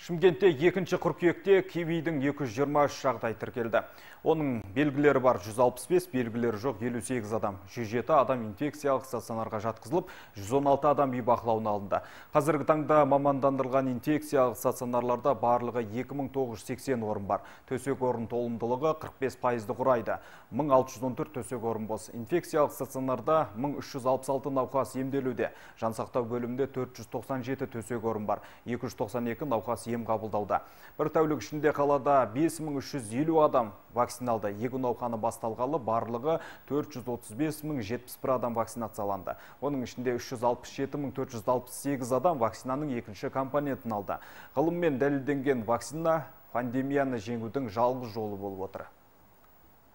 Шымкентте екінші қыркүйекте кивидің 223 жағдай тіркелді. Оның белгілері бар 165, белгілері жоқ 58 адам. 107 адам инфекциялық стационарға жатқызылып, 116 адам үй бақылауына алынды. Қазіргі таңда мамандандырылған инфекциялық стационарларда барлығы 2980 орын бар. Төсек орын толымдылығы 45 пайызды құрайды. 1614 төсек орын бос. Инфекциялық стационарда 1366 науқас емделуде. Жансақтау бөлімінде 497 төсек орын бар. 292 науқас ем қабылдауда. Бір тәулік ішінде қалада 5350 адам вакциналды. Егу науқаны басталғалы барлығы 435 адам вакцинацияланды. Оның ішінде 367 468 адам вакцинаның екінші компонентін алды. Ғылыммен дәлелденген вакцина пандемияны жеңудің жалғыз жолы болып отыр.